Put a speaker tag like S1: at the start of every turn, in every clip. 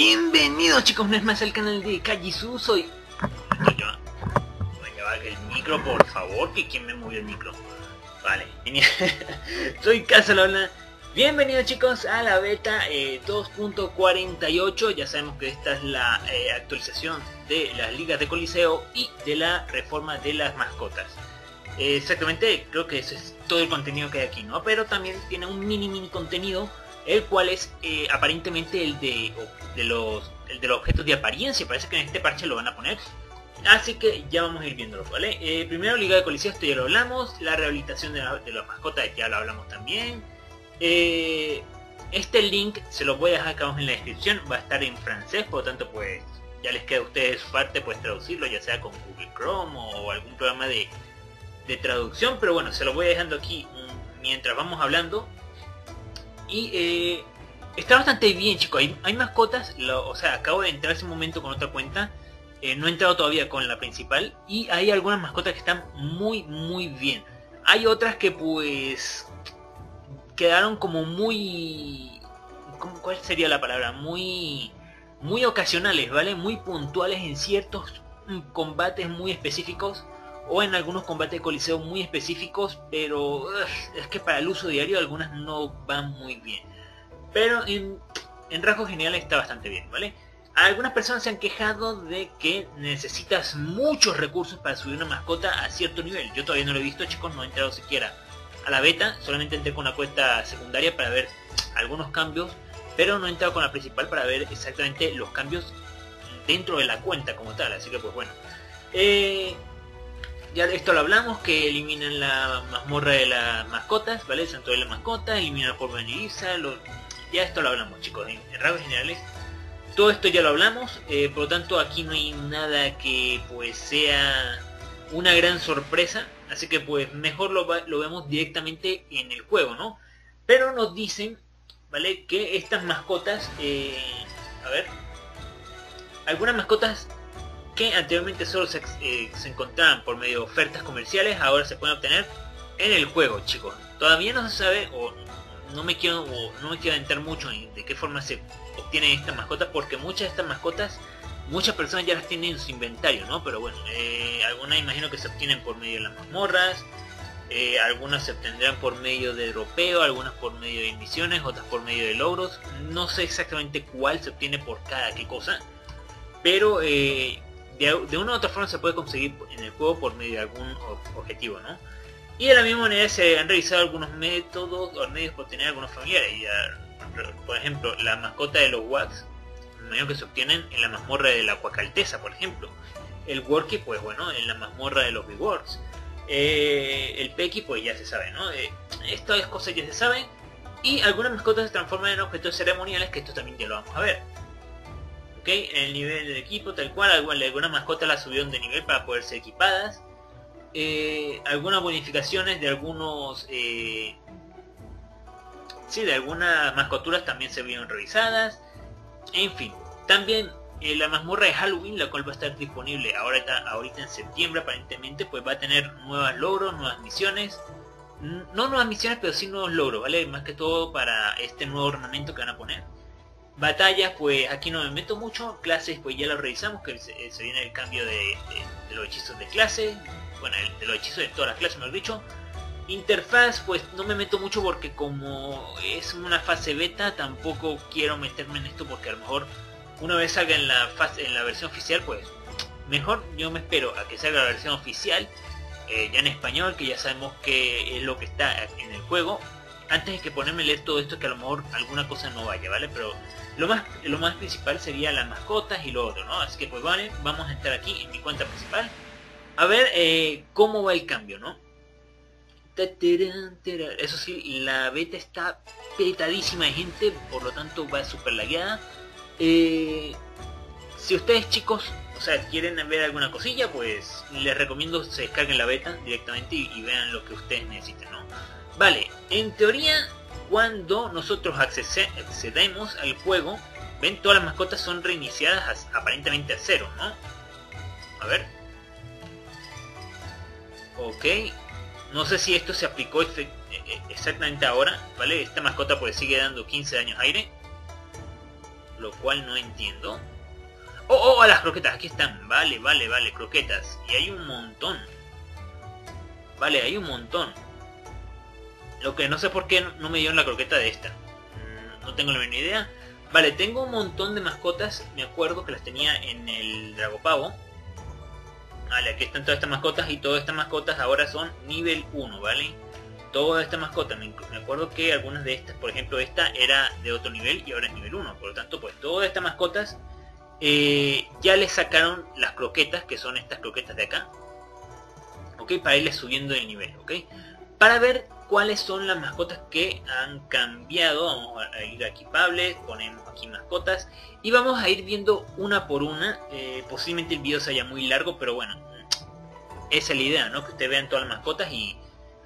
S1: Bienvenidos chicos una vez más al canal de Kajisu, soy... El micro por favor, que quien me movió el micro. Vale, soy Casalona. Bienvenidos chicos a la beta 2.48, eh, ya sabemos que esta es la eh, actualización de las ligas de coliseo y de la reforma de las mascotas. exactamente, creo que ese es todo el contenido que hay aquí, ¿no? Pero también tiene un mini mini contenido el cual es eh, aparentemente el de, de los, el de los objetos de apariencia, parece que en este parche lo van a poner. Así que ya vamos a ir viéndolo, ¿vale? Eh, primero Liga de Coliseo, esto ya lo hablamos, la rehabilitación de, la, las mascotas ya lo hablamos también. Eh, este link se lo voy a dejar acá abajo en la descripción, va a estar en francés, por lo tanto pues ya les queda a ustedes su parte pues traducirlo, ya sea con Google Chrome o algún programa de, de traducción, pero bueno, se lo voy dejando aquí mientras vamos hablando y eh, está bastante bien, chicos. Hay, mascotas, o sea, acabo de entrar hace un momento con otra cuenta. Eh, no he entrado todavía con la principal. Y hay algunas mascotas que están muy, muy bien. Hay otras que pues quedaron como muy... ¿Cuál sería la palabra? Muy... Muy ocasionales, ¿vale? Muy puntuales en ciertos mm, combates muy específicos o en algunos combates de coliseo muy específicos, pero es que para el uso diario algunas no van muy bien. Pero en, en rasgos generales está bastante bien, ¿vale? Algunas personas se han quejado de que necesitas muchos recursos para subir una mascota a cierto nivel. Yo todavía no lo he visto, chicos, no he entrado siquiera a la beta. Solamente entré con la cuenta secundaria para ver algunos cambios, pero no he entrado con la principal para ver exactamente los cambios dentro de la cuenta como tal. Así que pues bueno. Eh, esto lo hablamos, que eliminan la mazmorra de las mascotas, ¿vale? El de las mascotas, eliminan la forma de Irisa, ya esto lo hablamos chicos, en, rasgos generales. Todo esto ya lo hablamos, eh, por lo tanto aquí no hay nada que pues sea una gran sorpresa, así que pues mejor lo, lo vemos directamente en el juego, ¿no? Pero nos dicen, ¿vale? Que estas mascotas, eh, a ver, algunas mascotas que anteriormente solo eh, se, encontraban por medio de ofertas comerciales, ahora se pueden obtener en el juego, chicos. Todavía no se sabe, o no me quiero, no me quiero adentar mucho en de qué forma se obtienen estas mascotas, porque muchas de estas mascotas, muchas personas ya las tienen en su inventario, ¿no? Pero bueno, eh, algunas imagino que se obtienen por medio de las mazmorras, eh, algunas se obtendrán por medio de dropeo, algunas por medio de misiones, otras por medio de logros. No sé exactamente cuál se obtiene por cada qué cosa. Pero de, una u otra forma se puede conseguir en el juego por medio de algún objetivo, ¿no? Y de la misma manera se han revisado algunos métodos o medios para obtener algunos familiares. por ejemplo, la mascota de los Wax, medio que se obtienen en la mazmorra de la Cuacaltesa, por ejemplo. El Worky, pues bueno, en la mazmorra de los Rewards. Eh, el Peki, pues ya se sabe, ¿no? Eh, estas cosas ya se saben. Y algunas mascotas se transforman en objetos ceremoniales, que esto también ya lo vamos a ver el nivel del equipo, tal cual, algunas mascotas las subieron de nivel para poder ser equipadas. Eh, algunas bonificaciones de algunos... Eh, sí, de algunas mascoturas también se vieron revisadas. En fin, también eh, la mazmorra de Halloween, la cual va a estar disponible ahora ahorita en septiembre aparentemente, pues va a tener nuevos logros, nuevas misiones. No nuevas misiones, pero sí nuevos logros, ¿vale? Más que todo para este nuevo ornamento que van a poner. Batallas, pues aquí no me meto mucho. Clases, pues ya lo revisamos, que se, viene el cambio de, los hechizos de clase. Bueno, de los hechizos de todas las clases, mejor dicho. Interfaz, pues no me meto mucho porque como es una fase beta, tampoco quiero meterme en esto porque a lo mejor una vez salga en la fase, en la versión oficial, pues mejor yo me espero a que salga la versión oficial, eh, ya en español, que ya sabemos que es lo que está en el juego, antes de que ponerme a leer todo esto que a lo mejor alguna cosa no vaya, ¿vale? Pero lo más, lo más principal sería las mascotas y lo otro, ¿no? Así que pues vale, vamos a estar aquí en mi cuenta principal. A ver eh, cómo va el cambio, ¿no? Eso sí, la beta está petadísima de gente, por lo tanto va súper lagueada. Eh, si ustedes chicos, o sea, quieren ver alguna cosilla, pues les recomiendo se descarguen la beta directamente y, y vean lo que ustedes necesiten, ¿no? Vale, en teoría cuando nosotros accedemos al juego, ven, todas las mascotas son reiniciadas aparentemente a cero, ¿no? A ver. Ok. No sé si esto se aplicó e-, e-, exactamente ahora, ¿vale? Esta mascota pues sigue dando 15 años aire. lo cual no entiendo. Oh, oh, las croquetas, aquí están. Vale, vale, vale, croquetas. Y hay un montón. Vale, hay un montón. Lo que no sé por qué no me dieron la croqueta de esta. Mm, no tengo la menor idea. Vale, tengo un montón de mascotas. Me acuerdo que las tenía en el Dragopavo. Vale, aquí están todas estas mascotas y todas estas mascotas ahora son nivel 1, ¿vale? Todas estas mascotas, me, acuerdo que algunas de estas, por ejemplo esta era de otro nivel y ahora es nivel 1. Por lo tanto, pues todas estas mascotas eh, ya les sacaron las croquetas, que son estas croquetas de acá. ¿Ok? Para irles subiendo el nivel, ¿ok? Para ver cuáles son las mascotas que han cambiado. Vamos a ir a equipables, ponemos aquí mascotas y vamos a ir viendo una por una. Eh, posiblemente el video sea muy largo, pero bueno, esa es la idea, ¿no? Que ustedes vean todas las mascotas y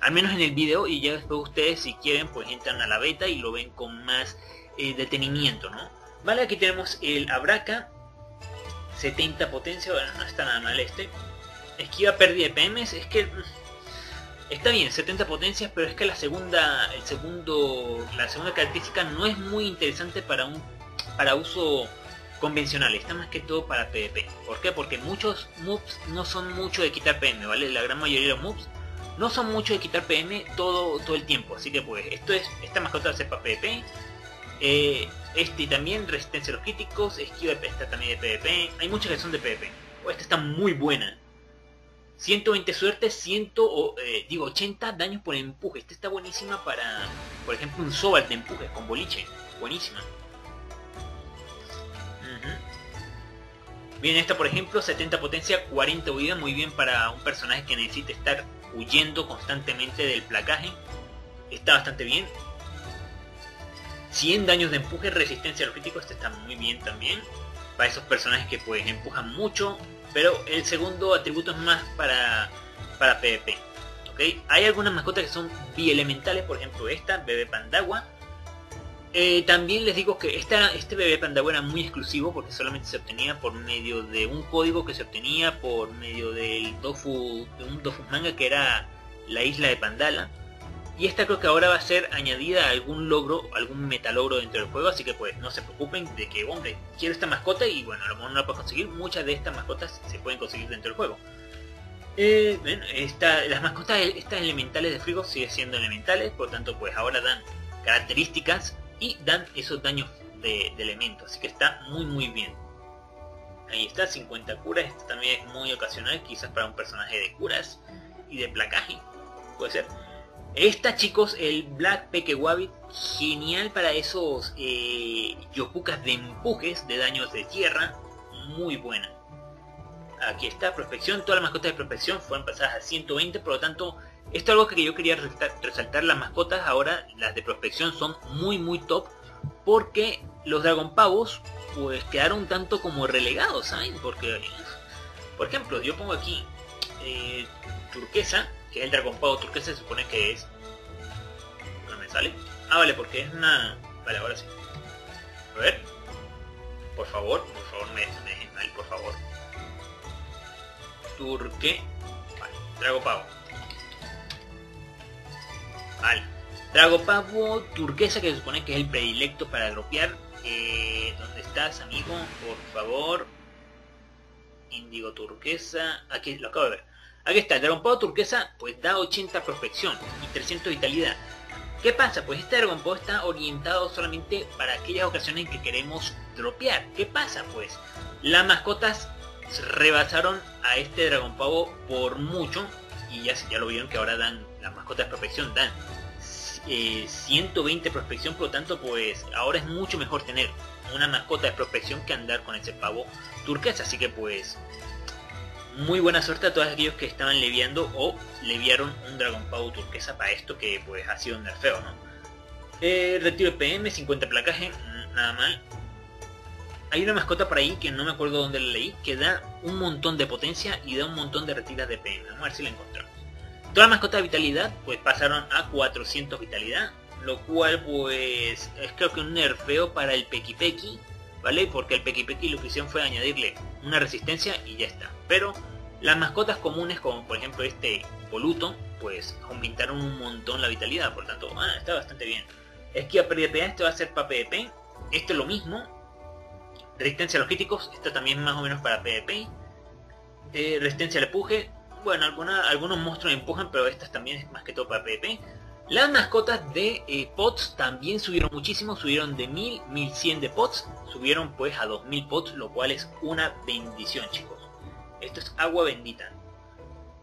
S1: al menos en el video y ya después ustedes si quieren pues entran a la beta y lo ven con más eh, detenimiento, ¿no? Vale, aquí tenemos el Abraca, 70 potencia, bueno, no está nada mal este. Esquiva pérdida de PMs, es que Está bien, 70 potencias, pero es que la segunda, el segundo, la segunda característica no es muy interesante para un para uso convencional, está más que todo para PvP. ¿Por qué? Porque muchos moves no son mucho de quitar PM, ¿vale? La gran mayoría de los moves no son mucho de quitar PM todo, todo el tiempo. Así que pues esto es, esta mascota va a para PvP. Eh, este también, resistencia a los críticos, esquiva esta también de PvP. Hay muchas que son de PvP. esta está muy buena. 120 suerte, 100, eh, digo 80 daños por empuje. Esta está buenísima para, por ejemplo, un Sobal de empuje con boliche. Buenísima. Bien, esta por ejemplo, 70 potencia, 40 huida, muy bien para un personaje que necesite estar huyendo constantemente del placaje. Está bastante bien. 100 daños de empuje, resistencia a los críticos, este está muy bien también. Para esos personajes que pues empujan mucho, pero el segundo atributo es más para, para PvP. Hay algunas mascotas que son bielementales, por ejemplo esta, bebé pandagua. Eh, también les digo que esta, este bebé pandagua era muy exclusivo porque solamente se obtenía por medio de un código que se obtenía por medio del dofu, de un dofu manga que era la isla de Pandala. Y esta creo que ahora va a ser añadida a algún logro, algún metalogro dentro del juego, así que pues no se preocupen de que, hombre, quiero esta mascota y bueno, a lo mejor no la puedo conseguir, muchas de estas mascotas se pueden conseguir dentro del juego. Eh, bueno, las mascotas, estas elementales de frigo siguen siendo elementales, por tanto pues ahora dan características y dan esos daños de, de elementos, así que está muy muy bien. Ahí está, 50 curas, esto también es muy ocasional, quizás para un personaje de curas y de placaje, puede ser. Esta chicos, el Black Peke Wabbit, genial para esos eh, de empujes de daños de tierra, muy buena. Aquí está, prospección, todas las mascotas de prospección fueron pasadas a 120, por lo tanto, esto es algo que yo quería resaltar, las mascotas ahora, las de prospección son muy muy top, porque los Dragon Pavos pues quedaron tanto como relegados, ¿saben? Porque, por ejemplo, yo pongo aquí eh, turquesa, que es el Dragon Pavo turquesa se supone que es... ¿No me sale? Ah, vale, porque es una... Vale, ahora sí. A ver. Por favor, por favor, me dejen mal, por favor. Turque... Vale, Dragopavo. Vale. Dragopavo turquesa que se supone que es el predilecto para dropear. Eh, ¿Dónde estás, amigo? Por favor. Índigo turquesa. Aquí lo acabo de ver. Aquí está, Dragon turquesa pues da 80 prospección y 300 vitalidad. ¿Qué pasa? Pues este Dragon está orientado solamente para aquellas ocasiones en que queremos dropear. ¿Qué pasa? Pues las mascotas rebasaron a este Dragon Pavo por mucho y ya, ya lo vieron que ahora dan las mascotas de prospección dan 120 eh, prospección por lo tanto pues ahora es mucho mejor tener una mascota de prospección que andar con ese pavo turquesa así que pues muy buena suerte a todos aquellos que estaban leviando o leviaron un Dragon Pau turquesa para esto que pues ha sido un nerfeo, ¿no? Eh, retiro de PM, 50 placaje, mm, nada mal. Hay una mascota por ahí que no me acuerdo dónde la leí, que da un montón de potencia y da un montón de retiras de PM. Vamos a ver si la encontramos. Todas las mascotas de vitalidad pues pasaron a 400 vitalidad, lo cual pues es creo que un nerfeo para el Peki Peki ¿vale? Porque el Peki Peki lo que hicieron fue añadirle una resistencia y ya está. Pero las mascotas comunes, como por ejemplo este Poluto, pues aumentaron un montón la vitalidad, por tanto, ah, está bastante bien. Esquiva de este va a ser para PvP, esto es lo mismo, Resistencia a los críticos, esta también más o menos para PvP. Eh, resistencia al empuje, bueno, algunos monstruos empujan, pero estas también es más que todo para PvP. Las mascotas de eh, pots también subieron muchísimo, subieron de 1000, 1100 de pots, subieron pues a 2000 pots, lo cual es una bendición chicos. Esto es agua bendita.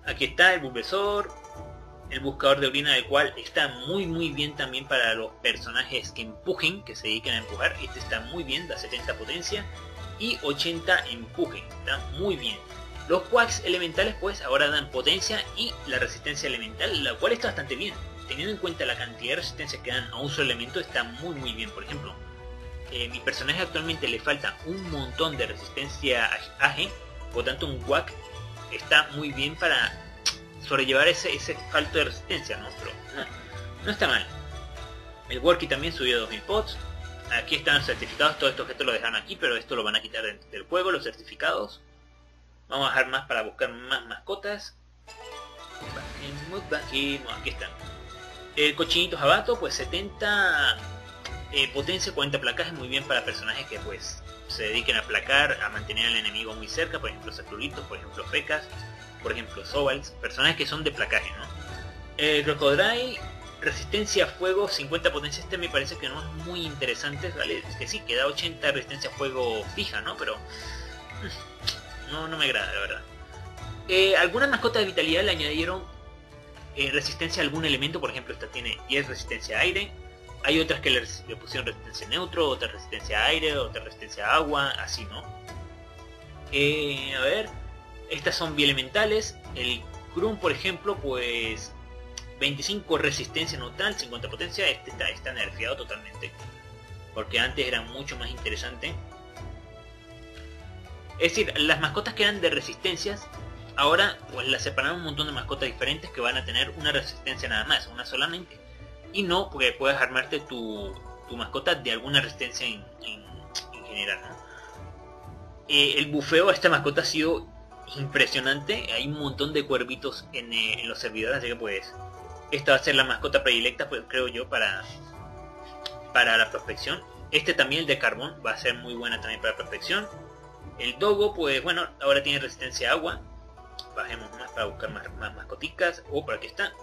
S1: Aquí está el bulbesor, el buscador de orina del cual está muy muy bien también para los personajes que empujen, que se dediquen a empujar. Este está muy bien, da 70 potencia y 80 empuje, está muy bien. Los quacks elementales pues ahora dan potencia y la resistencia elemental, la cual está bastante bien. Teniendo en cuenta la cantidad de resistencia que dan a un solo elemento está muy muy bien. Por ejemplo, eh, mi personaje actualmente le falta un montón de resistencia a AG, por tanto un quack está muy bien para sobrellevar ese, ese falto de resistencia, ¿no? Pero no, está mal. El Worky también subió 2000 pots. Aquí están los certificados, todos estos objetos lo dejan aquí, pero esto lo van a quitar del juego, los certificados. Vamos a dejar más para buscar más mascotas. Aquí están. El cochinito jabato, pues 70 eh, potencia, 40 placajes, muy bien para personajes que pues se dediquen a placar, a mantener al enemigo muy cerca, por ejemplo Saturitos, por ejemplo Fecas, por ejemplo Sobals, personajes que son de placaje, ¿no? El Crocodile, resistencia a fuego, 50 potencia, este me parece que no es muy interesante, ¿vale? Es que sí, queda 80 resistencia a fuego fija, ¿no? Pero no, no me agrada, la verdad. Eh, algunas mascotas de vitalidad le añadieron eh, resistencia a algún elemento, por ejemplo esta tiene 10 resistencia a aire, hay otras que le, pusieron resistencia neutro, otra resistencia a aire, otra resistencia a agua, así, ¿no? Eh, a ver, estas son bielementales, el Krum por ejemplo, pues 25 resistencia neutral, 50 potencia, este está, está nerfeado totalmente, porque antes era mucho más interesante. Es decir, las mascotas que eran de resistencias, ahora pues las separaron un montón de mascotas diferentes que van a tener una resistencia nada más, una solamente. Y no porque puedes armarte tu, mascota de alguna resistencia en, general. Eh, el bufeo a esta mascota ha sido impresionante. Hay un montón de cuervitos en, eh, los servidores, así que pues esta va a ser la mascota predilecta, pues creo yo, para, para la prospección. Este también, el de carbón, va a ser muy buena también para la prospección. El Dogo, pues bueno, ahora tiene resistencia a agua. Bajemos más para buscar más, más mascoticas. Oh, por aquí está.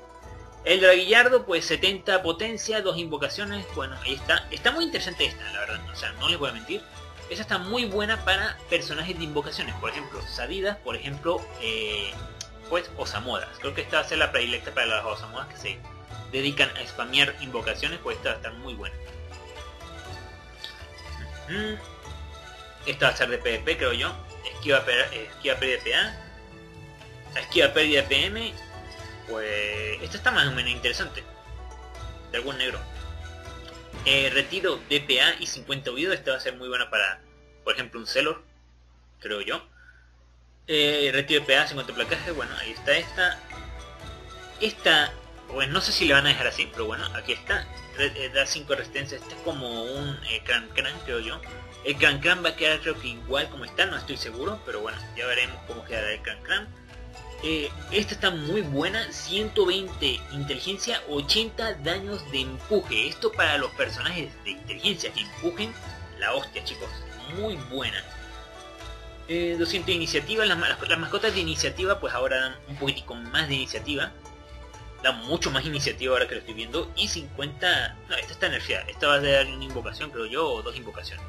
S1: El Draguillardo, pues 70 potencia, dos invocaciones. Bueno, ahí está. Está muy interesante esta, la verdad. O sea, no les voy a mentir. Esa está muy buena para personajes de invocaciones. Por ejemplo, Sadidas, por ejemplo, eh, pues Osamodas. Creo que esta va a ser la predilecta para las Osamodas que se dedican a spamear invocaciones. Pues esta va a estar muy buena. Esta va a ser de PvP, creo yo. Esquiva, esquiva pérdida PA. Esquiva pérdida PM. Pues esta está más o menos interesante. De algún negro. Eh, retiro DPA y 50 huido. Esta va a ser muy buena para, por ejemplo, un Celor. Creo yo. Eh, retiro DPA, 50 placaje. Bueno, ahí está esta. Esta, pues no sé si le van a dejar así, pero bueno, aquí está. Eh, da 5 resistencias. Este es como un eh, Cran creo yo. El Cran Cran va a quedar creo que igual como está, no estoy seguro, pero bueno, ya veremos cómo quedará el Cran Cran. Eh, esta está muy buena, 120 inteligencia, 80 daños de empuje. Esto para los personajes de inteligencia que empujen, la hostia chicos, muy buena. 200 eh, de iniciativa, las, mascotas de iniciativa pues ahora dan un poquitico más de iniciativa. Dan mucho más iniciativa ahora que lo estoy viendo. Y 50... No, esta está energía. Esta va a dar una invocación creo yo, o dos invocaciones.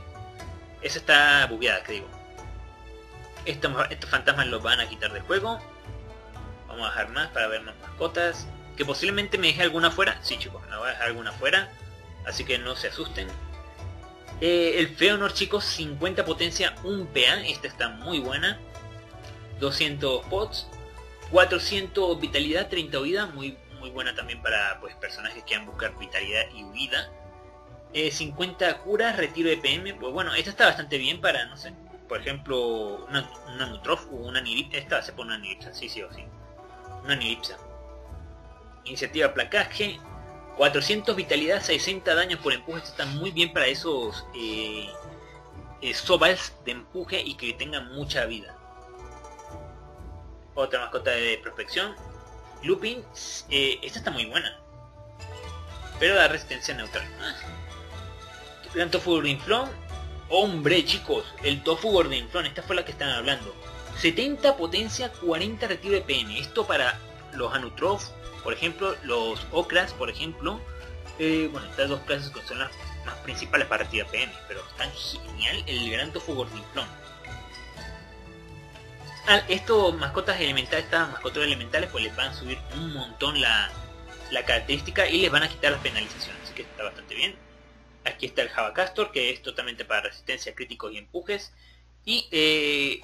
S1: Esa está bugueada, que digo. Estos, fantasmas los van a quitar del juego. Vamos a dejar más para ver más mascotas. Que posiblemente me deje alguna fuera. Sí chicos, me voy a dejar alguna fuera. Así que no se asusten. Eh, el Feonor chicos, 50 potencia, 1 PA. Esta está muy buena. 200 pots. 400 vitalidad, 30 huida. Muy, muy buena también para pues, personajes que quieran buscar vitalidad y huida. 50 eh, curas, retiro de PM, pues bueno, esta está bastante bien para, no sé, por ejemplo, una, una Nutrof o una Niripsa, esta se pone una Niripsa, sí, sí o sí, una Niripsa. Iniciativa placaje, 400 vitalidad, 60 daños por empuje, esto está muy bien para esos eh, eh, sobals de empuje y que tengan mucha vida. Otra mascota de prospección, Lupin, esta está muy buena, pero la resistencia neutral. Tanto Fury Inflón, Hombre, chicos, el Tofu Gordinflón, esta fue la que estaban hablando. 70 potencia, 40 retiro de PN. Esto para los Anutrof, por ejemplo, los Okras, por ejemplo. Eh, bueno, estas dos clases que son las más principales para retirar PN, pero tan genial el gran Tofu Gordinflón. Ah, estos mascotas elementales, estas mascotas elementales, pues les van a subir un montón la, la característica y les van a quitar las penalizaciones, así que está bastante bien. Aquí está el Java Castor, que es totalmente para resistencia, críticos y empujes. Y eh,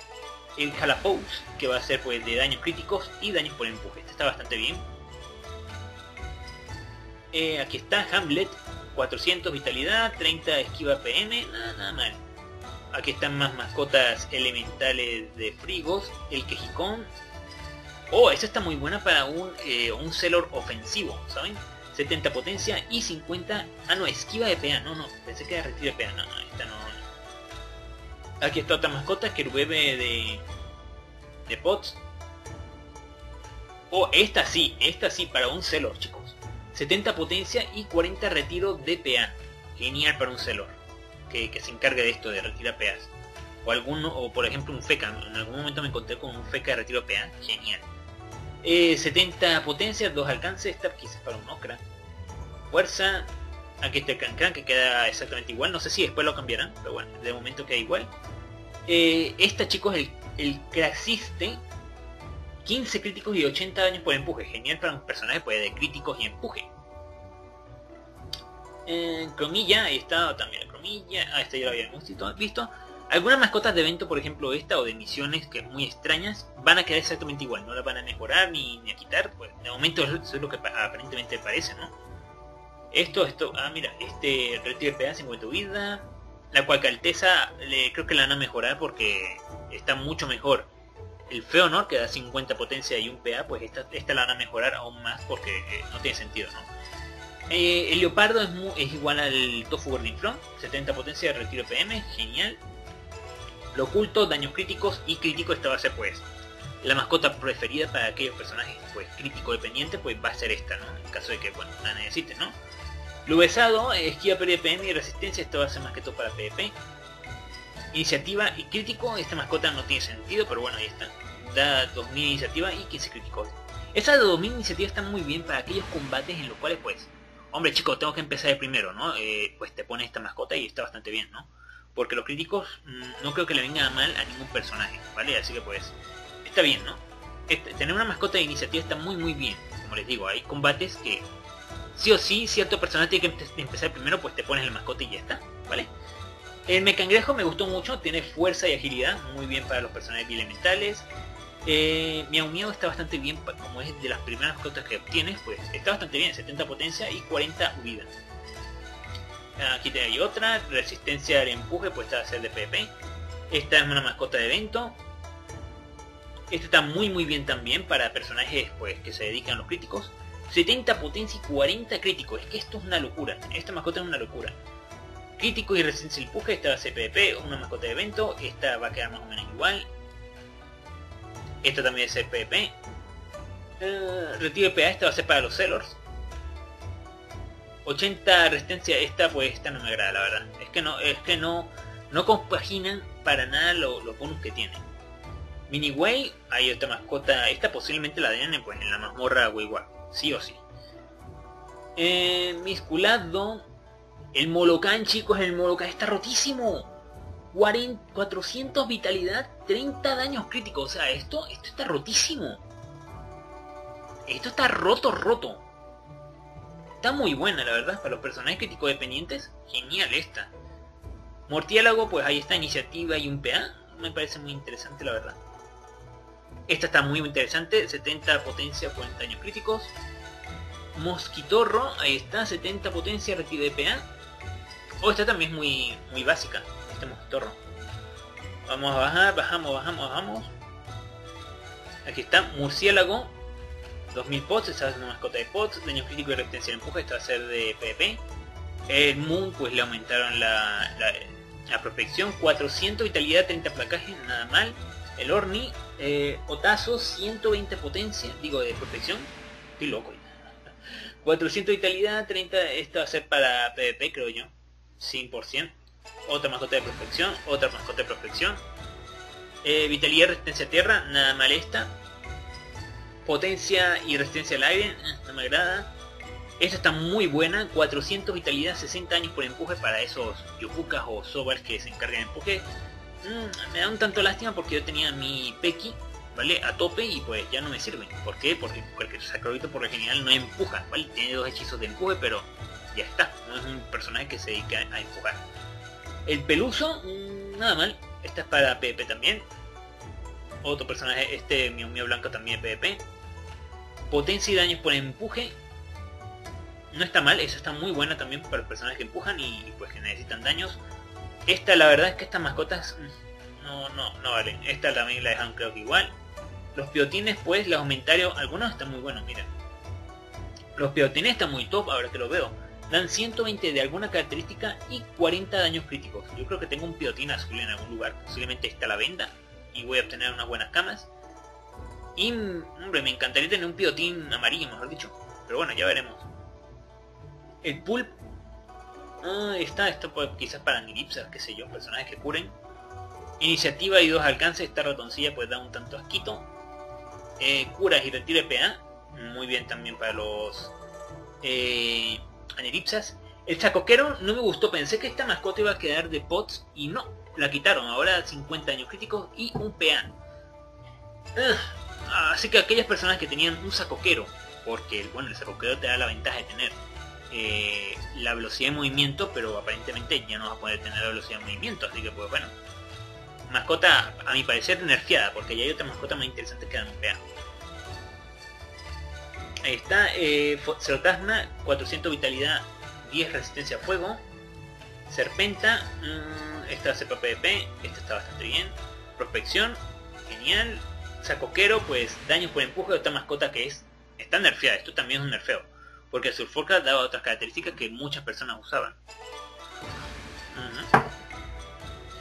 S1: el Jalapous, que va a ser pues de daños críticos y daños por empuje. Este está bastante bien. Eh, aquí está Hamlet, 400 vitalidad, 30 esquiva PM, nada, nada mal. Aquí están más mascotas elementales de frigos, el Quejicón. Oh, esta está muy buena para un, eh, un Celor ofensivo, ¿saben? 70 potencia y 50... Ah, no, esquiva de PA. No, no, pensé que era retiro de PA. No, no, esta no, Aquí está otra mascota, que bebe de... De pots. Oh, esta sí, esta sí, para un Celor, chicos. 70 potencia y 40 retiro de PA. Genial para un Celor. Que, que se encargue de esto, de retirar PAs. O alguno, o por ejemplo un feca. En algún momento me encontré con un feca de retiro PA. Genial. 70 eh, potencia, 2 alcances, esta quizás para un Okra. Fuerza, aquí está el Cran que queda exactamente igual, no sé si después lo cambiarán, pero bueno, de momento queda igual. Eh, esta chicos, el, el Crasiste, 15 críticos y 80 daños por empuje, genial para un personaje pues, de críticos y empuje. Eh, cromilla, ahí está también la cromilla, ah, esta ya lo habíamos visto. Algunas mascotas de evento, por ejemplo esta, o de misiones que muy extrañas, van a quedar exactamente igual, no las van a mejorar ni, a quitar, pues de momento eso es lo que aparentemente parece, ¿no? Esto, esto, ah mira, este retiro de PA 50 vida, la cual Alteza le, creo que la van a mejorar porque está mucho mejor. El Feonor que da 50 potencia y un PA, pues esta, esta la van a mejorar aún más porque eh, no tiene sentido, ¿no? Eh, el Leopardo es, es, igual al Tofu Gordinflón, 70 potencia de retiro PM, genial. Lo oculto, daños críticos y crítico esta ser pues la mascota preferida para aquellos personajes pues crítico dependiente pues va a ser esta, ¿no? En caso de que bueno, la necesiten, ¿no? Lo besado, esquiva PvP y resistencia, esto va a ser más que todo para PvP. Iniciativa y crítico, esta mascota no tiene sentido, pero bueno, ahí está. Da 2000 iniciativa y 15 críticos. De 2000 iniciativa está muy bien para aquellos combates en los cuales pues, hombre chicos, tengo que empezar de primero, ¿no? Eh, pues te pone esta mascota y está bastante bien, ¿no? porque los críticos mm, no creo que le vengan mal a ningún personaje, ¿vale? Así que pues, está bien, ¿no? Este, tener una mascota de iniciativa está muy muy bien, como les digo, hay combates que sí o sí, cierto personaje tiene que empezar primero, pues te pones el mascota y ya está, ¿vale? El mecangrejo me gustó mucho, tiene fuerza y agilidad, muy bien para los personajes elementales. Eh, Miau está bastante bien, como es de las primeras mascotas que obtienes, pues está bastante bien, 70 potencia y 40 huida. Aquí hay otra, resistencia al empuje, pues esta va a ser de PP. Esta es una mascota de evento. Esta está muy muy bien también para personajes pues que se dedican a los críticos. 70 potencia y 40 críticos. Es que esto es una locura. Esta mascota es una locura. Crítico y resistencia al empuje, esta va a ser PvP, una mascota de evento. Esta va a quedar más o menos igual. Esta también es PvP. Uh, retiro de esta va a ser para los sellers 80 resistencia, esta pues esta no me agrada la verdad. Es que no, es que no, no compaginan para nada los bonus que tiene. Miniway, hay otra mascota, esta posiblemente la den pues, en la mazmorra Weiwa, sí o sí. Eh, misculado, el Molocan chicos, el Molocan está rotísimo. 400 vitalidad, 30 daños críticos, o sea, esto, esto está rotísimo. Esto está roto, roto. Está muy buena, la verdad, para los personajes críticos dependientes. Genial esta. Mortiálago, pues ahí está, iniciativa y un PA. Me parece muy interesante, la verdad. Esta está muy interesante, 70 potencia, 40 daños críticos. Mosquitorro, ahí está, 70 potencia, retiro de PA. Oh, esta también es muy, muy básica, este mosquitorro. Vamos a bajar, bajamos, bajamos, bajamos. Aquí está, murciélago, 2000 pots, esta es una mascota de pots, daño crítico y resistencia al empuje, esta va a ser de PvP. El Moon pues le aumentaron la, la, protección, 400 vitalidad, 30 placaje, nada mal. El Orni, eh, Otazo, 120 potencia, digo de protección, estoy loco. 400 vitalidad, 30, esta va a ser para PvP creo yo, 100%. otra mascota de prospección, otra mascota de prospección. Eh, vitalidad resistencia a tierra, nada mal esta. Potencia y resistencia al aire, eh, no me agrada. Esta está muy buena, 400 vitalidad, 60 años por empuje para esos yufukas o sobars que se encargan de empuje. Mm, me da un tanto lástima porque yo tenía mi Peki, ¿vale? A tope y pues ya no me sirven. ¿Por qué? Porque, porque Sacrobito por lo general no empuja, ¿vale? Tiene dos hechizos de empuje, pero ya está. No es un personaje que se dedica a empujar. El Peluso, mm, nada mal. Esta es para PvP también. Otro personaje, este Miu Miu Blanco también PvP. Potencia y daños por empuje. No está mal, esa está muy buena también para los personajes que empujan y pues que necesitan daños. Esta la verdad es que estas mascotas mm, no, no, no valen. Esta también la dejan creo que igual. Los piotines pues los aumentaron, algunos están muy buenos, miren. Los piotines están muy top ahora que lo veo. Dan 120 de alguna característica y 40 daños críticos. Yo creo que tengo un piotín azul en algún lugar. Posiblemente está la venda. Y voy a obtener unas buenas camas. Y, hombre, me encantaría tener un piotín amarillo, mejor dicho. Pero bueno, ya veremos. El pulp... Ah, está, esto puede, quizás para Niripsas, qué sé yo, personajes que curen. Iniciativa y dos alcances, esta ratoncilla pues da un tanto asquito. Eh, curas y retire PA. Muy bien también para los... Eh. El chacoquero no me gustó, pensé que esta mascota iba a quedar de pots y no, la quitaron, ahora 50 años críticos y un PA. así que aquellas personas que tenían un sacoquero, porque bueno, el sacoquero te da la ventaja de tener eh, la velocidad de movimiento, pero aparentemente ya no vas a poder tener la velocidad de movimiento, así que pues bueno. Mascota, a mi parecer, nerfeada, porque ya hay otra mascota más interesante que dan PA. Ahí está, eh, 400 vitalidad, 10 resistencia a fuego. Serpenta, mmm, esta hace PvP, esta está bastante bien. Prospección, genial. Sacoquero, pues daño por empuje otra mascota que es... Está nerfeada, esto también es un nerfeo. Porque el Surforca daba otras características que muchas personas usaban.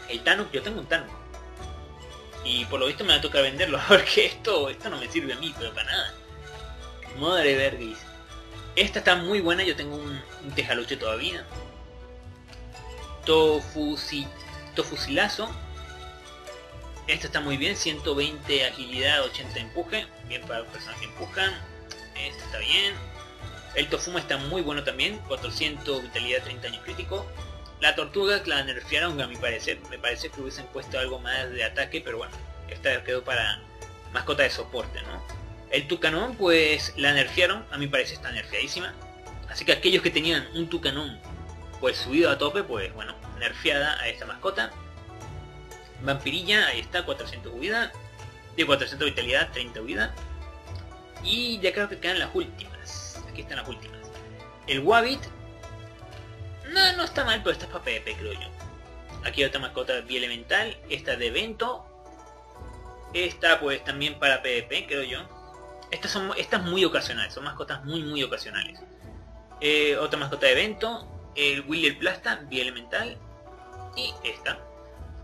S1: El Tano, yo tengo un Tano. Y por lo visto me va a tocar venderlo, porque esto, esto no me sirve a mí, pero para nada. Madre vergis. Esta está muy buena, yo tengo un, un tejaluche todavía. Tofusi, tofusilazo. Esta está muy bien, 120 agilidad, 80 empuje. Bien para personas que empujan. Esta está bien. El Tofuma está muy bueno también, 400 vitalidad, 30 años crítico. La tortuga la nerfearon a mi parecer. Me parece que hubiesen puesto algo más de ataque, pero bueno, esta quedó para mascota de soporte, ¿no? El Tucanón pues la nerfearon, a mí parece está nerfeadísima. Así que aquellos que tenían un Tucanón pues subido a tope, pues bueno, nerfeada a esta mascota. Vampirilla, ahí está, 400 vida. De 400 vitalidad, 30 vida. Y ya creo que quedan las últimas. Aquí están las últimas. El Wabbit. No, no está mal, pero esta es para PvP, creo yo. Aquí otra mascota elemental. Esta de evento. Esta pues también para PvP, creo yo. Estas son estas muy ocasionales, son mascotas muy muy ocasionales. Eh, otra mascota de evento, el el Plasta, elemental y esta.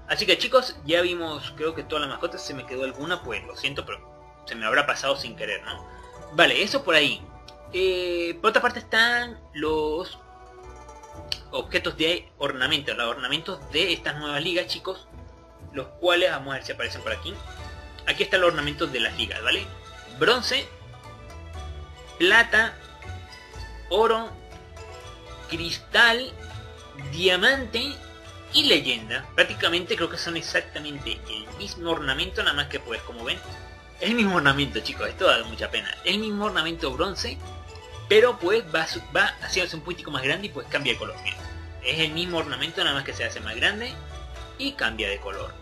S1: Así que chicos, ya vimos, creo que todas las mascotas, se me quedó alguna, pues lo siento, pero se me habrá pasado sin querer, ¿no? Vale, eso por ahí. Eh, por otra parte están los objetos de ornamento, los ornamentos de estas nuevas ligas, chicos. Los cuales, vamos a ver si aparecen por aquí. Aquí están los ornamentos de las ligas, ¿vale? bronce, plata, oro, cristal, diamante y leyenda. Prácticamente creo que son exactamente el mismo ornamento, nada más que pues como ven, el mismo ornamento chicos, esto da mucha pena. El mismo ornamento bronce, pero pues va, va haciéndose un poquitico más grande y pues cambia de color. es el mismo ornamento, nada más que se hace más grande y cambia de color.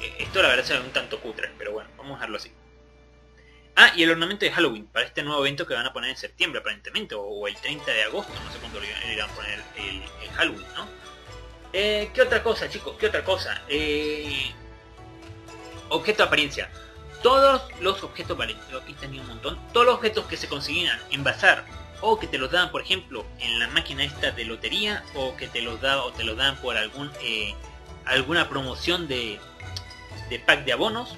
S1: Eh, esto la verdad se ve un tanto cutre, pero bueno, vamos a dejarlo así. Ah, y el ornamento de Halloween, para este nuevo evento que van a poner en septiembre aparentemente, o, el 30 de agosto, no sé cuándo le irán a poner el, Halloween, ¿no? Eh, ¿Qué otra cosa, chicos? ¿Qué otra cosa? Eh, objeto de apariencia. Todos los objetos, vale, aquí tenía un montón, todos los objetos que se conseguían en o que te los daban, por ejemplo, en la máquina esta de lotería, o que te los da o te los dan por algún eh, alguna promoción de, de pack de abonos,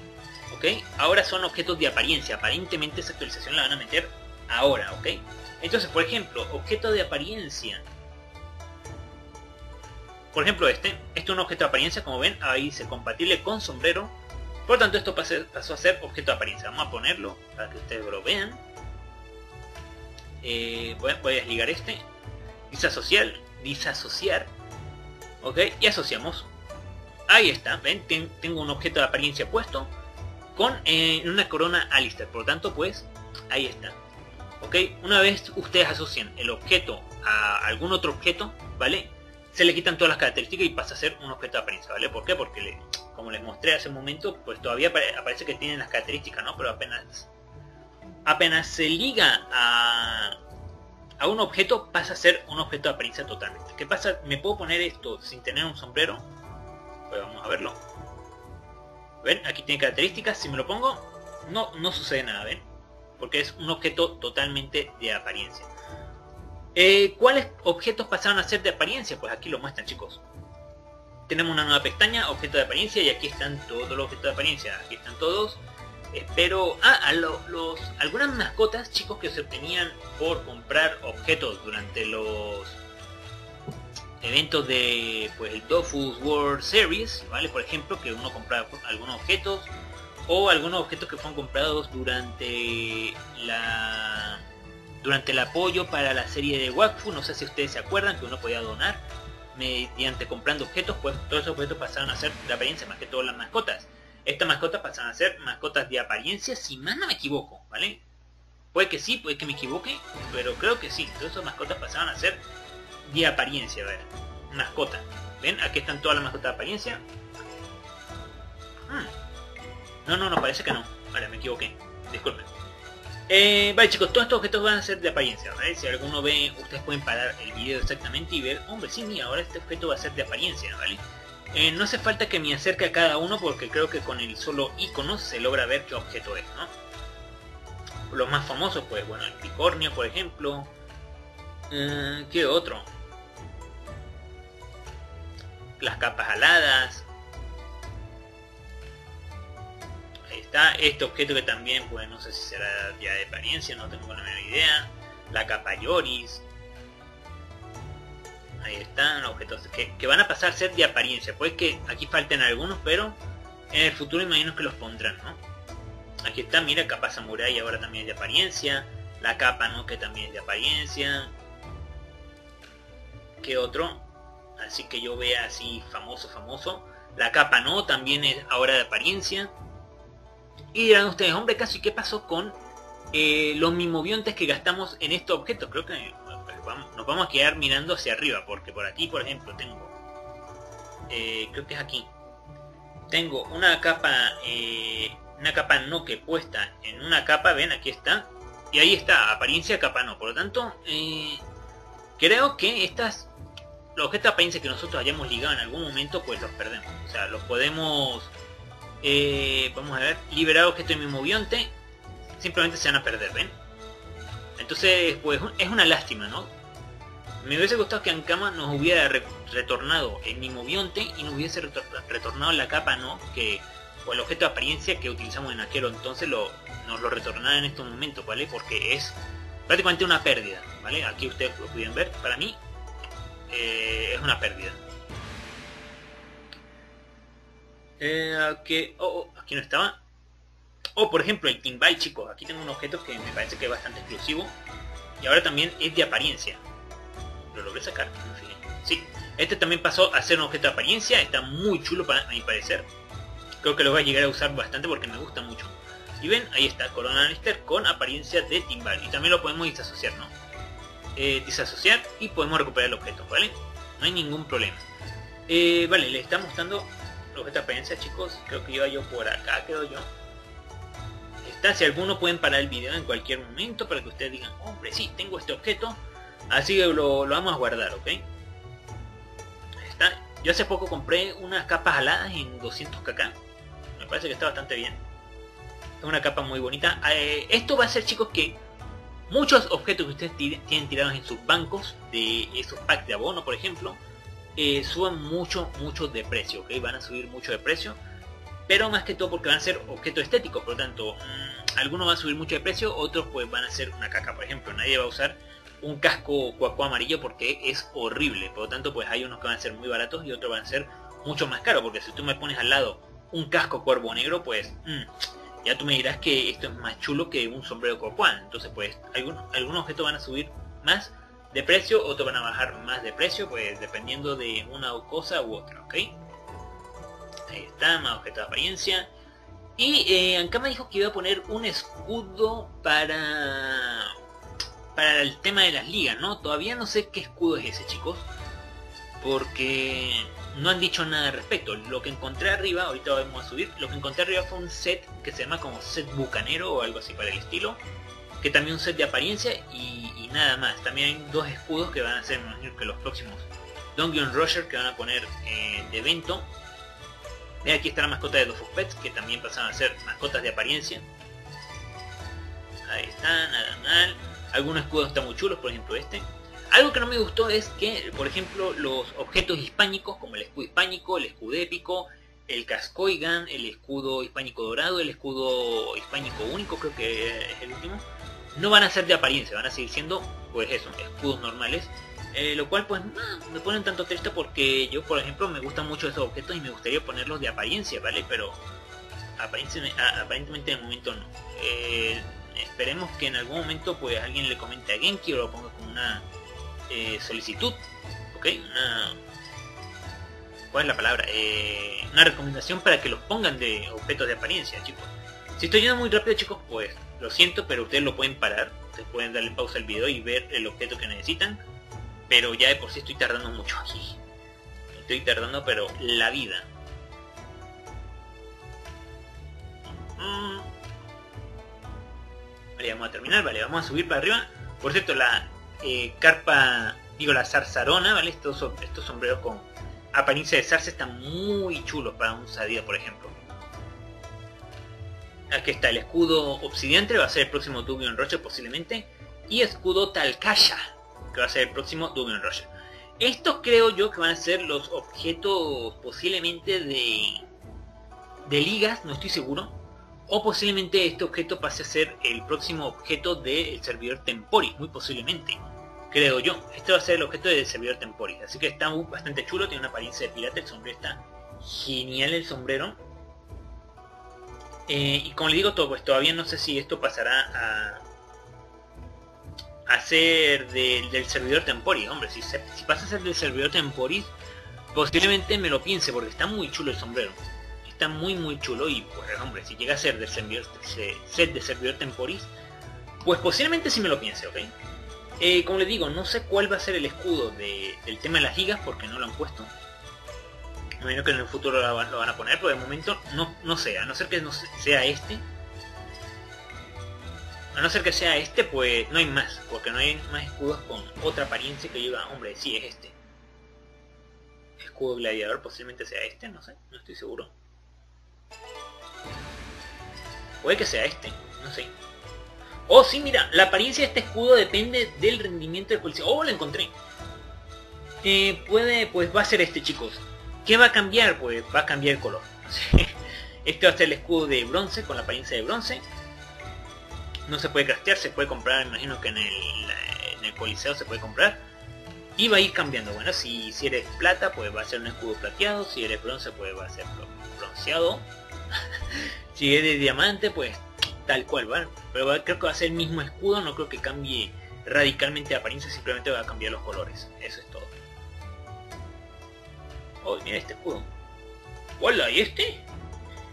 S1: Ahora son objetos de apariencia, aparentemente esa actualización la van a meter ahora, ¿ok? Entonces, por ejemplo, objeto de apariencia. Por ejemplo este, este es un objeto de apariencia, como ven, ahí dice compatible con sombrero. Por tanto esto pasó a ser objeto de apariencia. Vamos a ponerlo para que ustedes lo vean. Eh, voy, a, desligar este. Disasociar, disasociar. Ok, y asociamos. Ahí está, ven, tengo un objeto de apariencia puesto con eh, una corona Alistair. Por tanto, pues, ahí está. Ok, una vez ustedes asocian el objeto a algún otro objeto, ¿vale? Se le quitan todas las características y pasa a ser un objeto de apariencia, ¿vale? ¿Por qué? Porque, como les mostré hace un momento, pues todavía aparece que tienen las características, ¿no? Pero apenas apenas se liga a, a un objeto, pasa a ser un objeto de apariencia totalmente. ¿Qué pasa? ¿Me puedo poner esto sin tener un sombrero? Pues vamos a verlo. ¿Ven? Aquí tiene características. Si me lo pongo, no, no sucede nada, ¿ven? Porque es un objeto totalmente de apariencia. Eh, ¿Cuáles objetos pasaron a ser de apariencia? Pues aquí lo muestran, chicos. Tenemos una nueva pestaña, objeto de apariencia, y aquí están todos los objetos de apariencia. Aquí están todos. Espero... Ah, a los, algunas mascotas, chicos, que se obtenían por comprar objetos durante los eventos de pues el Tofu World Series, ¿vale? Por ejemplo, que uno compraba algunos objetos o algunos objetos que fueron comprados durante la durante el apoyo para la serie de Wakfu, no sé si ustedes se acuerdan que uno podía donar mediante comprando objetos, pues todos esos objetos pasaron a ser de apariencia, más que todas las mascotas. Estas mascotas pasaron a ser mascotas de apariencia, si más no me equivoco, ¿vale? Puede que sí, puede que me equivoque, pero creo que sí. Todas esas mascotas pasaron a ser de apariencia, a ver. Mascota. ¿Ven? Aquí están todas las mascotas de apariencia. Hmm. No, no, no, parece que no. Vale, me equivoqué. Disculpen. Eh, vale chicos, todos estos objetos van a ser de apariencia, ¿vale? Si alguno ve, ustedes pueden parar el video exactamente y ver, hombre, sí, mira, ahora este objeto va a ser de apariencia, ¿vale? Eh, no hace falta que me acerque a cada uno porque creo que con el solo icono se logra ver qué objeto es, ¿no? Los más famosos, pues bueno, el picornio, por ejemplo. Eh, ¿Qué otro? las capas aladas. Está, este objeto que también, pues no sé si será ya de apariencia, no tengo la menor idea. La capa Yoris. Ahí están objetos que, que, van a pasar a ser de apariencia. Pues que aquí falten algunos, pero en el futuro imagino que los pondrán, ¿no? Aquí está, mira, capa samurai ahora también de apariencia. La capa, ¿no? Que también de apariencia. ¿Qué otro? así que yo vea así famoso, famoso. La capa no, también es ahora de apariencia. Y dirán ustedes, hombre, casi ¿qué pasó con eh, los mimoviontes que gastamos en este objeto? Creo que nos vamos a quedar mirando hacia arriba, porque por aquí, por ejemplo, tengo... Eh, creo que es aquí. Tengo una capa, eh, una capa no que puesta en una capa, ven, aquí está. Y ahí está, apariencia capa no. Por lo tanto, creo que estas los objetos apariencia que nosotros hayamos ligado en algún momento, pues los perdemos. O sea, los podemos, eh, vamos a ver, liberar objetos de mi movionte, simplemente se van a perder, ¿ven? Entonces, pues es una lástima, ¿no? Me hubiese gustado que Ankama nos hubiera retornado el mi movionte y nos hubiese retornado la capa, ¿no? Que, o el objeto de apariencia que utilizamos en Aquero, entonces nos lo retornará en estos momentos, ¿vale? Porque es prácticamente una pérdida, ¿vale? Aquí ustedes lo pueden ver, para mí eh, es una pérdida. Eh, aquí, oh, oh, aquí no estaba. O oh, por ejemplo el timbal chicos. Aquí tengo un objeto que me parece que es bastante exclusivo. Y ahora también es de apariencia. Lo logré sacar, Sí. Este también pasó a ser un objeto de apariencia. Está muy chulo para mi parecer. Creo que lo voy a llegar a usar bastante porque me gusta mucho. Y ven, ahí está, Corona Lister con apariencia de timbal. Y también lo podemos disasociar, ¿no? eh, disasociar y podemos recuperar el objeto, ¿vale? No hay ningún problema. Eh, vale, le está mostrando de apariencia, chicos. Creo que iba yo por acá, quedo yo. Está, si alguno pueden parar el video en cualquier momento para que ustedes digan, hombre, sí, tengo este objeto. Así que lo, vamos a guardar, ¿ok? Está. Yo hace poco compré unas capas aladas en 200 kk. Me parece que está bastante bien. Es una capa muy bonita. Eh, esto va a ser, chicos, que muchos objetos que ustedes tienen tirados en sus bancos, de esos packs de abono por ejemplo, eh, suban mucho, mucho de precio, ¿ok? Van a subir mucho de precio, pero más que todo porque van a ser objetos estéticos, por lo tanto, mm, algunos van a subir mucho de precio, otros pues van a ser una caca, por ejemplo, nadie va a usar un casco cuaco amarillo porque es horrible. Por lo tanto, pues hay unos que van a ser muy baratos y otros van a ser mucho más caros. Porque si tú me pones al lado un casco cuervo negro, pues mm, ya tú me dirás que esto es más chulo que un sombrero cuacuán. Entonces, pues algunos, algunos objetos van a subir más de precio, otros van a bajar más de precio, pues dependiendo de una cosa u otra, ¿ok? Ahí está, más objeto de apariencia. Y eh, Ankama dijo que iba a poner un escudo para para el tema de las ligas, ¿no? Todavía no sé qué escudo es ese, chicos. Porque no han dicho nada al respecto. Lo que encontré arriba, ahorita vamos a subir, lo que encontré arriba fue un set que se llama como set bucanero o algo así para el estilo. Que también un set de apariencia y, nada más. También hay dos escudos que van a ser, que los próximos Dungeon Roger que van a poner eh, de evento. Aquí está la mascota de Dofus Pets, que también pasan a ser mascotas de apariencia. Ahí está, nada mal. Algunos escudos están muy chulos, por ejemplo este. Algo que no me gustó es que, por ejemplo, los objetos hispánicos, como el escudo hispánico, el escudo épico, el cascoigan, el escudo hispánico dorado, el escudo hispánico único, creo que es el último, no van a ser de apariencia, van a seguir siendo, pues eso, escudos normales. Eh, lo cual pues me pone un tanto triste porque yo por ejemplo me gustan mucho esos objetos y me gustaría ponerlos de apariencia, ¿vale? Pero aparentemente, de momento no. Eh, esperemos que en algún momento pues alguien le comente a Genki o lo ponga como una eh, solicitud, ¿ok? Una... ¿Cuál es la palabra? Una recomendación para que los pongan de objetos de apariencia, chicos. Si estoy yendo muy rápido, chicos, pues lo siento, pero ustedes lo pueden parar. Ustedes pueden darle pausa al video y ver el objeto que necesitan. Pero ya de por sí estoy tardando mucho aquí. Estoy tardando, pero la vida. Mm. Vale, vamos a terminar, vale, vamos a subir para arriba. Por cierto, la eh, carpa, digo la zarzarona, ¿vale? Estos, estos sombreros con apariencia de zarza están muy chulos para un sadido, por ejemplo. Aquí está el escudo obsidiante, va a ser el próximo Dubion Roger posiblemente. Y escudo Talcaya, que va a ser el próximo Dubion Roger. Estos creo yo que van a ser los objetos posiblemente de, de ligas, no estoy seguro. O posiblemente este objeto pase a ser el próximo objeto del servidor Temporis, muy posiblemente. Creo yo. Este va a ser el objeto del servidor Temporis. Así que está bastante chulo, tiene una apariencia de pirata, el sombrero está genial el sombrero. Eh, y como le digo todo, pues todavía no sé si esto pasará a, a ser del servidor Temporis. Hombre, si, pasa a ser del servidor Temporis, posiblemente me lo piense porque está muy chulo el sombrero está muy muy chulo y pues hombre, si llega a ser de servidor, set de servidor temporis, pues posiblemente si me lo piense, ¿ok? Eh, como les digo, no sé cuál va a ser el escudo del tema de las gigas porque no lo han puesto. Imagino que en el futuro lo, van a poner, pero de momento no, no sé, a no ser que no sea este. A no ser que sea este, pues no hay más, porque no hay más escudos con otra apariencia que lleva, hombre, sí es este. Escudo gladiador posiblemente sea este, no sé, no estoy seguro. Puede que sea este, no sé. Oh, sí, mira, la apariencia de este escudo depende del rendimiento del policía. Oh, lo encontré. Eh, puede, pues va a ser este, chicos. ¿Qué va a cambiar? Pues va a cambiar el color. este va a ser el escudo de bronce, con la apariencia de bronce. No se puede craftear, se puede comprar, imagino que en el, en coliseo se puede comprar. Y va a ir cambiando. Bueno, si, si eres plata, pues va a ser un escudo plateado. Si eres bronce, pues va a ser bronceado. si es de diamante, pues tal cual, ¿vale? Pero creo que va a ser el mismo escudo, no creo que cambie radicalmente de apariencia, simplemente va a cambiar los colores. Eso es. Oh, mira este escudo. ¡Hola! ¿Y este?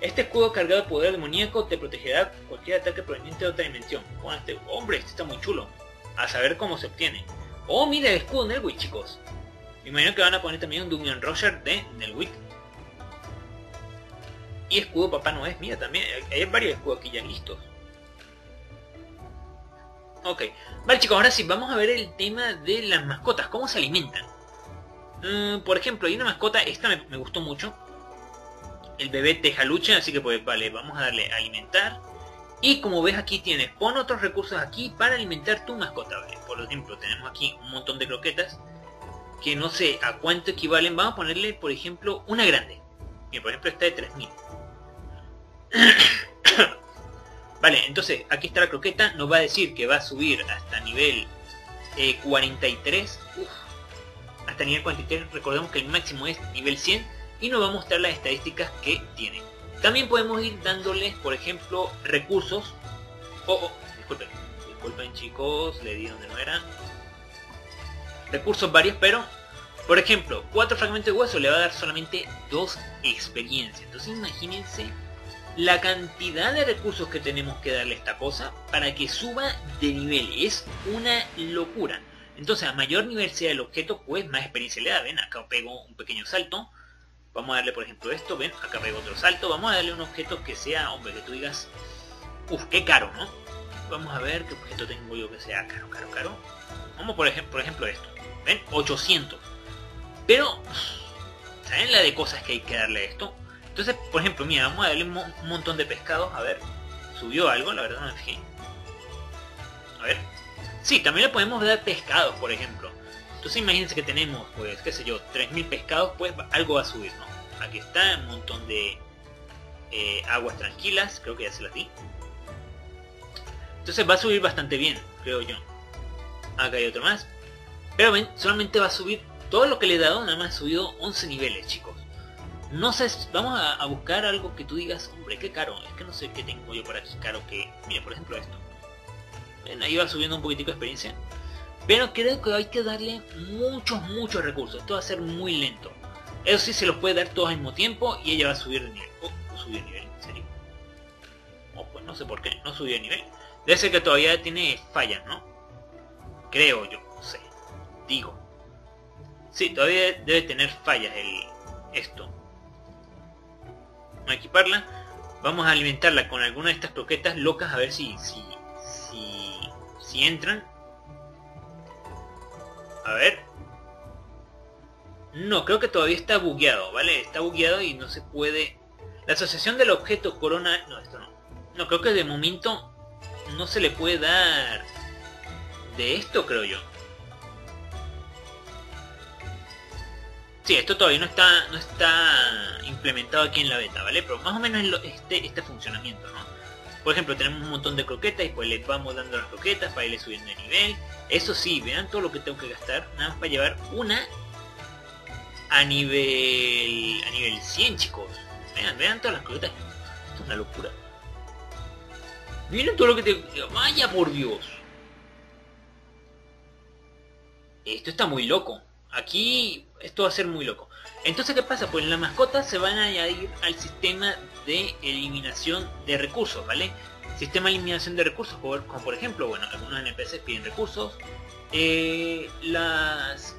S1: Este escudo cargado de poder demoníaco te protegerá cualquier ataque proveniente de otra dimensión. este, hombre, este está muy chulo. A saber cómo se obtiene. Oh, mira el escudo Nelwit, chicos. Me imagino que van a poner también un Dungeon Roger de Nelwit y escudo Papá no es mía también. Hay varios escudos aquí ya listos. Ok. Vale chicos, ahora sí, vamos a ver el tema de las mascotas. ¿Cómo se alimentan? Mm, por ejemplo, hay una mascota, esta me, gustó mucho. El bebé tejaluche, así que pues vale, vamos a darle a alimentar. Y como ves aquí tienes, pon otros recursos aquí para alimentar tu mascota, ¿vale? Por ejemplo, tenemos aquí un montón de croquetas que no sé a cuánto equivalen. Vamos a ponerle, por ejemplo, una grande. Mira, por ejemplo, esta de 3000. vale, entonces aquí está la croqueta, nos va a decir que va a subir hasta nivel 43. Hasta nivel 43 recordemos que el máximo es nivel 100 y nos va a mostrar las estadísticas que tiene. También podemos ir dándoles, por ejemplo, recursos. Oh, oh, disculpen, disculpen chicos, le di donde no era. Recursos varios, pero, por ejemplo, 4 fragmentos de hueso le va a dar solamente 2 experiencias. Entonces imagínense la cantidad de recursos que tenemos que darle a esta cosa para que suba de nivel. Es una locura. Entonces a mayor nivel sea el objeto, pues más experiencia le da. Ven, acá pego un pequeño salto. Vamos a darle, por ejemplo, esto. Ven, acá pego otro salto. Vamos a darle un objeto que sea, hombre, que tú digas... Uf, qué caro, ¿no? Vamos a ver qué objeto tengo yo que sea caro, caro, caro. Vamos por ejemplo, por ejemplo esto. ¿Ven? 800. Pero, ¿saben la de cosas que hay que darle a esto? Entonces, por ejemplo, mira, vamos a darle un, montón de pescados. A ver, subió algo, la verdad no me fijé. A ver. Sí, también le podemos dar pescados, por ejemplo. Entonces imagínense que tenemos, pues, qué sé yo, 3.000 pescados, pues algo va a subir, ¿no? Aquí está, un montón de eh, aguas tranquilas, creo que ya se las di. Entonces va a subir bastante bien, creo yo. Acá hay otro más. Pero ven, solamente va a subir todo lo que le he dado, nada más ha subido 11 niveles, chicos. No sé, vamos a, buscar algo que tú digas, hombre, qué caro. Es que no sé qué tengo yo por aquí caro que... Mira, por ejemplo esto. Ahí va subiendo un poquitico de experiencia. Pero creo que hay que darle muchos, muchos recursos. Esto va a ser muy lento. Eso sí se los puede dar todos al mismo tiempo y ella va a subir de nivel. Oh, subió de nivel, en serio. Oh, pues no sé por qué, no subió de nivel. Debe ser que todavía tiene fallas, ¿no? Creo yo, sé. Digo. Sí, todavía debe tener fallas el esto. Vamos equiparla. Vamos a alimentarla con alguna de estas croquetas locas a ver si, si entran. A ver. No, creo que todavía está bugueado, ¿vale? Está bugueado y no se puede... La asociación del objeto corona... No, esto no. No, creo que de momento no se le puede dar de esto, creo yo. Sí, esto todavía no está no está implementado aquí en la beta, ¿vale? Pero más o menos este, este funcionamiento, ¿no? Por ejemplo, tenemos un montón de croquetas y pues le vamos dando las croquetas para irle subiendo de nivel. Eso sí, vean todo lo que tengo que gastar, nada más para llevar una a nivel a nivel 100, chicos. Vean, vean todas las croquetas. Esto es una locura. Miren todo lo que te... Vaya por Dios. Esto está muy loco. Aquí esto va a ser muy loco. Entonces, ¿qué pasa? Pues las mascotas se van a añadir al sistema de eliminación de recursos, ¿vale? Sistema de eliminación de recursos, como por ejemplo, bueno, algunos NPCs piden recursos. Eh, las,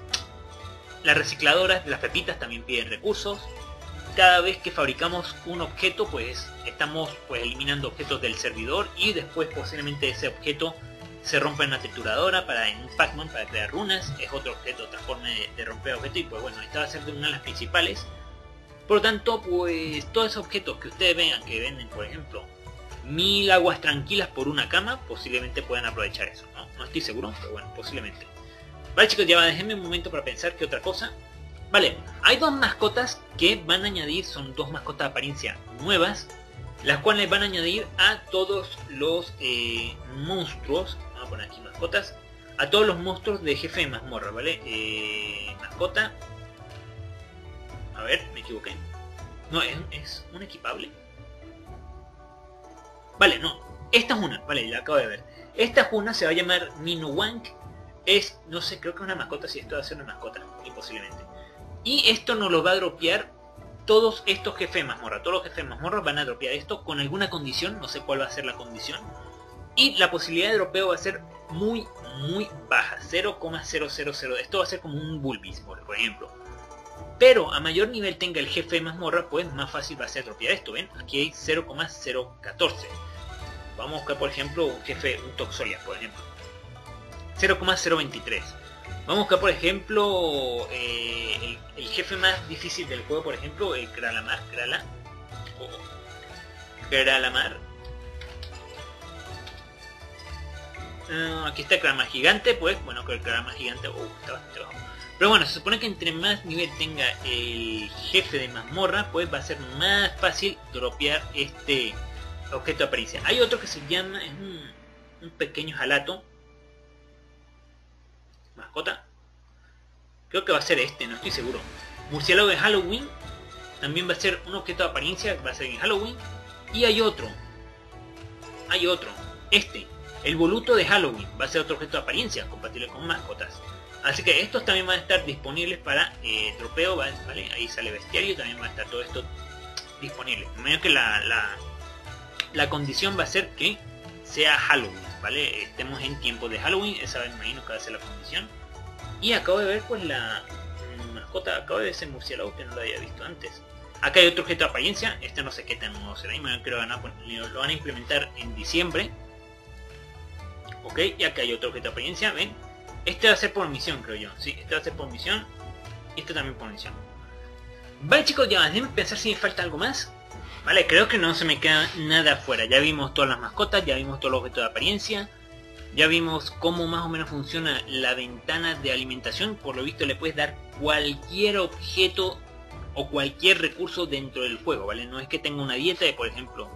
S1: las recicladoras, las pepitas también piden recursos. Cada vez que fabricamos un objeto, pues estamos pues eliminando objetos del servidor y después posiblemente ese objeto se rompe en una trituradora para en un Pac-Man para crear runas, es otro objeto, otra forma de, romper objetos y pues bueno, esta va a ser de una de las principales. Por lo tanto, pues todos esos objetos que ustedes vean que venden, por ejemplo, mil aguas tranquilas por una cama, posiblemente puedan aprovechar eso, ¿no? No estoy seguro, pero bueno, posiblemente. Vale chicos, ya déjenme un momento para pensar que otra cosa. Vale, hay dos mascotas que van a añadir, son dos mascotas de apariencia nuevas, las cuales van a añadir a todos los eh, monstruos vamos a poner aquí mascotas, a todos los monstruos de jefe de mazmorra, ¿vale? Eh, mascota. A ver, me equivoqué. No, es, un equipable. Vale, no. Esta es una, vale, la acabo de ver. Esta es una, se va a llamar Minuwank. Es, no sé, creo que es una mascota, si esto va a ser una mascota, imposiblemente. Y esto nos lo va a dropear todos estos jefes mazmorra. Todos los jefes mazmorra van a dropear esto con alguna condición, no sé cuál va a ser la condición y la posibilidad de dropeo va a ser muy, muy baja. 0,000. Esto va a ser como un Bulbis, por ejemplo. Pero a mayor nivel tenga el jefe de mazmorra, pues más fácil va a ser dropear esto. ¿Ven? Aquí hay 0,014. Vamos a buscar, por ejemplo, un jefe, un Toxolia, por ejemplo. 0,023. Vamos a buscar, por ejemplo, eh, el, jefe más difícil del juego, por ejemplo, el Kralamar. Krala. Oh, Kralamar. Ah, aquí está Krama gigante, pues bueno, que el Krama gigante uh, está bastante. Pero bueno, se supone que entre más nivel tenga el jefe de mazmorra, pues va a ser más fácil dropear este objeto de apariencia. Hay otro que se llama, es un, pequeño jalato. Creo que va a ser este, no estoy seguro. Murciélago de Halloween. También va a ser un objeto de apariencia, va a ser en Halloween. Y hay otro. Hay otro. Este. El voluto de Halloween. Va a ser otro objeto de apariencia, compatible con mascotas. Así que estos también van a estar disponibles para eh, tropeo. Ahí sale bestiario, también va a estar todo esto disponible. Medio que la, la, la condición va a ser que sea Halloween, ¿vale? Estemos en tiempo de Halloween, esa vez imagino que va a ser la condición. Y acabo de ver pues la mascota, acabo de ver murciélago que no lo había visto antes. Acá hay otro objeto de apariencia, este no sé qué tan nuevo será, imagino que lo van a implementar en diciembre. Ok, y acá hay otro objeto de apariencia, ven. Este va a ser por misión, creo yo. Sí, este va a ser por misión. Y este también por misión. Vale chicos, ya, déjenme pensar si me falta algo más. Vale, creo que no se me queda nada afuera. Ya vimos todas las mascotas, ya vimos todos los objetos de apariencia. Ya vimos cómo más o menos funciona la ventana de alimentación. Por lo visto le puedes dar cualquier objeto o cualquier recurso dentro del juego, ¿vale? No es que tenga una dieta de, por ejemplo,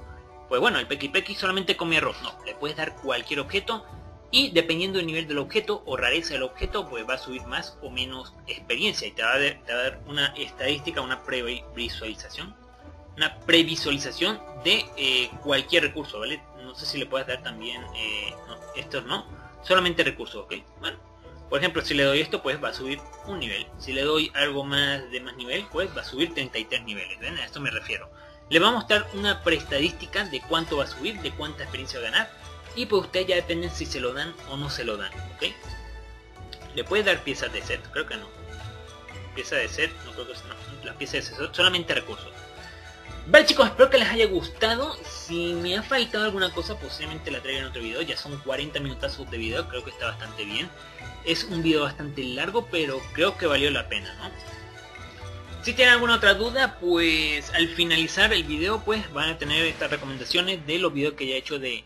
S1: pues bueno, el Pequi Pequi solamente come arroz. No, le puedes dar cualquier objeto y dependiendo del nivel del objeto o rareza del objeto, pues va a subir más o menos experiencia y te va a dar, una estadística, una previsualización una previsualización de eh, cualquier recurso, ¿vale? No sé si le puedes dar también, eh, no, estos no, solamente recursos, ¿ok? Bueno, por ejemplo, si le doy esto, pues va a subir un nivel. Si le doy algo más de más nivel, pues va a subir 33 niveles, ¿ven? A esto me refiero. Le va a mostrar una preestadística de cuánto va a subir, de cuánta experiencia va a ganar. Y pues usted ya depende si se lo dan o no se lo dan, ¿ok? ¿Le puede dar piezas de set? Creo que no. Piezas de set, no creo que no. Las piezas de set solamente recursos. Vale chicos, espero que les haya gustado. Si me ha faltado alguna cosa, posiblemente la traiga en otro video. Ya son 40 minutazos de video, creo que está bastante bien. Es un video bastante largo, pero creo que valió la pena, ¿no? Si tienen alguna otra duda, pues al finalizar el video, pues van a tener estas recomendaciones de los videos que ya he hecho de,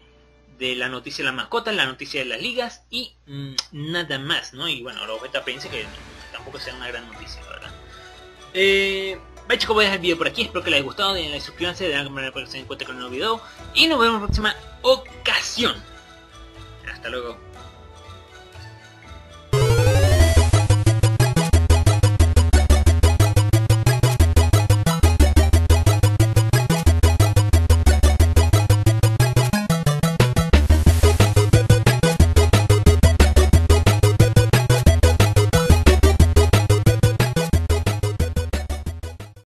S1: de la noticia de las mascotas, la noticia de las ligas y mm, nada más, ¿no? Y bueno, los pensé que tampoco sea una gran noticia, ¿verdad? Eh, Vale chicos, voy a dejar el video por aquí, espero que les haya gustado, denle like, suscríbanse, de manera para que se den cuenta con el nuevo video y nos vemos en la próxima ocasión. Hasta luego.